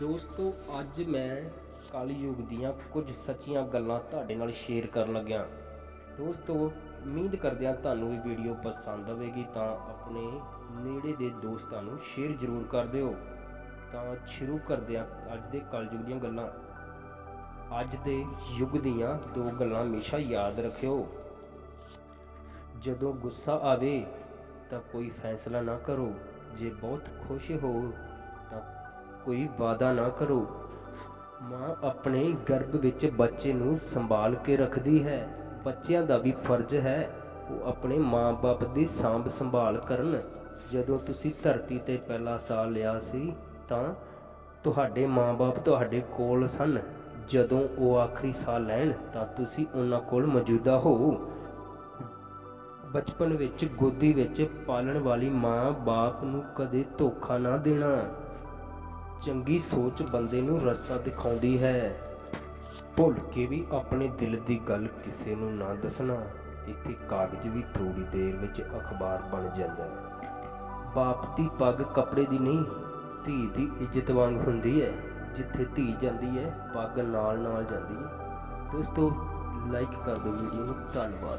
ਦੋਸਤੋ, ਅੱਜ ਮੈਂ ਕਲਯੁਗ ਦੀਆਂ ਕੁਝ ਸੱਚੀਆਂ ਗੱਲਾਂ ਤੁਹਾਡੇ ਨਾਲ ਸ਼ੇਅਰ ਕਰਨ ਲੱਗਿਆ। ਦੋਸਤੋ, ਉਮੀਦ ਕਰਦੇ ਹਾਂ ਤੁਹਾਨੂੰ ਇਹ ਵੀਡੀਓ ਪਸੰਦ ਆਵੇਗੀ, ਤਾਂ ਆਪਣੇ ਨੇੜੇ ਦੇ ਦੋਸਤਾਂ ਨੂੰ ਸ਼ੇਅਰ ਜ਼ਰੂਰ ਕਰ ਦਿਓ। ਤਾਂ ਸ਼ੁਰੂ ਕਰਦੇ ਹਾਂ ਅੱਜ ਦੇ ਕਲਯੁਗ ਦੀਆਂ ਗੱਲਾਂ। ਅੱਜ ਦੇ ਯੁੱਗ ਦੀਆਂ ਦੋ ਗੱਲਾਂ ਹਮੇਸ਼ਾ ਯਾਦ ਰੱਖਿਓ। ਜਦੋਂ ਗੁੱਸਾ ਆਵੇ, ਤਾਂ ਕੋਈ ਫੈਸਲਾ ਨਾ ਕਰੋ। ਜੇ ਬਹੁਤ ਖੁਸ਼ ਹੋ, ਤਾਂ ਕੋਈ ਵਾਅਦਾ ਨਾ ਕਰੋ। ਮਾਂ ਆਪਣੇ ਗਰਭ ਵਿੱਚ ਬੱਚੇ ਨੂੰ ਸੰਭਾਲ ਕੇ ਰੱਖਦੀ ਹੈ। ਬੱਚਿਆਂ ਦਾ ਵੀ ਫਰਜ਼ ਹੈ, ਉਹ ਆਪਣੇ ਮਾਂ-ਬਾਪ ਦੀ ਸਾਂਭ ਸੰਭਾਲ ਕਰਨ। ਜਦੋਂ ਤੁਸੀਂ ਧਰਤੀ ਤੇ ਪਹਿਲਾ ਸਾਹ ਲਿਆ ਸੀ, ਤਾਂ ਤੁਹਾਡੇ ਮਾਂ-ਬਾਪ ਤੁਹਾਡੇ ਕੋਲ ਸਨ। ਜਦੋਂ ਉਹ ਆਖਰੀ ਸਾਹ ਲੈਣ, ਤਾਂ ਤੁਸੀਂ ਉਹਨਾਂ ਕੋਲ ਮੌਜੂਦਾ ਹੋ। ਬਚਪਨ ਵਿੱਚ, ਗੋਦੀ ਵਿੱਚ ਪਾਲਣ ਵਾਲੀ ਮਾਂ ਬਾਪ ਨੂੰ ਕਦੇ ਧੋਖਾ ਨਾ ਦੇਣਾ। ਚੰਗੀ ਸੋਚ ਬੰਦੇ ਨੂੰ ਰਸਤਾ ਦਿਖਾਉਂਦੀ ਹੈ। ਭੁੱਲ ਕੇ ਵੀ ਆਪਣੇ ਦਿਲ ਦੀ ਗੱਲ ਕਿਸੇ ਨੂੰ ਨਾ ਦੱਸਣਾ, ਇੱਥੇ ਕਾਗਜ਼ ਵੀ ਥੋੜੀ ਦੇਰ ਵਿੱਚ ਅਖਬਾਰ ਬਣ ਜਾਂਦਾ ਹੈ। ਬਾਪ ਦੀ ਪੱਗ ਕੱਪੜੇ ਦੀ ਨਹੀਂ, ਧੀ ਦੀ ਇੱਜ਼ਤ ਵਾਂਗ ਹੁੰਦੀ ਹੈ। ਜਿੱਥੇ ਧੀ ਜਾਂਦੀ ਹੈ, ਪੱਗ ਨਾਲ ਨਾਲ ਜਾਂਦੀ ਹੈ। ਦੋਸਤੋ ਲਾਈਕ ਕਰ ਦਿਓ ਵੀਡੀਓ ਨੂੰ। ਧੰਨਵਾਦ।